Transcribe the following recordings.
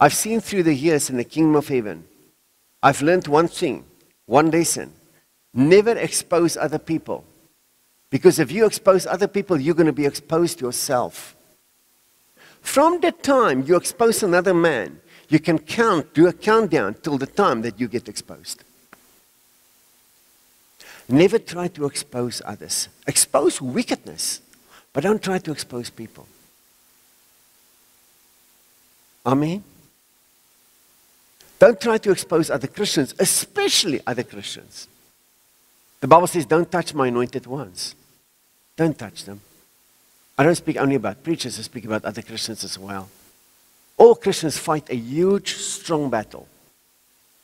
I've seen through the years in the kingdom of heaven, I've learned one thing, one lesson. Never expose other people. Because if you expose other people, you're going to be exposed yourself. From the time you expose another man, you can count, do a countdown till the time that you get exposed. Never try to expose others. Expose wickedness, but don't try to expose people. Amen. Don't try to expose other Christians, especially other Christians. The Bible says, Don't touch my anointed ones. Don't touch them. I don't speak only about preachers, I speak about other Christians as well. All Christians fight a huge, strong battle.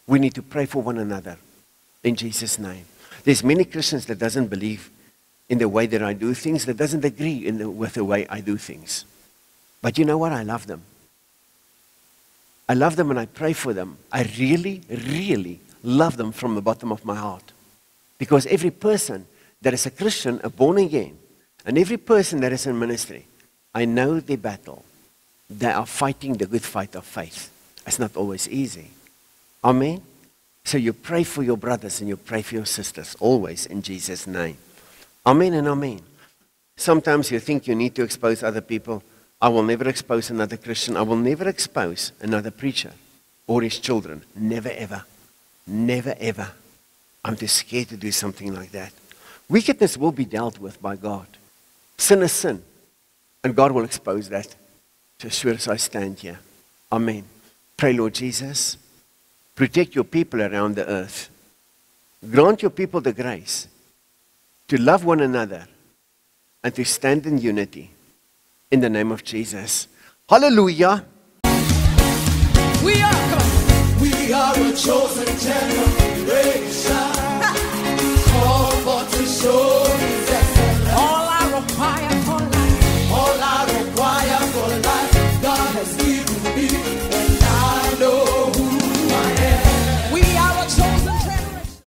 We need to pray for one another in Jesus' name. There's many Christians that doesn't believe in the way that I do things, that doesn't agree the, with the way I do things. But you know what? I love them. I love them and I pray for them. I really, really love them from the bottom of my heart. Because every person that is a Christian, a born again, and every person that is in ministry, I know the battle. They are fighting the good fight of faith. It's not always easy. Amen. So you pray for your brothers and you pray for your sisters, always in Jesus' name. Amen and amen. Sometimes you think you need to expose other people. I will never expose another Christian. I will never expose another preacher or his children. Never, ever. Never, ever. I'm too scared to do something like that. Wickedness will be dealt with by God. Sin is sin. And God will expose that. So sure as I stand here. Amen. Pray, Lord Jesus. Protect your people around the earth. Grant your people the grace to love one another and to stand in unity in the name of Jesus. Hallelujah. We are, we are a chosen generation.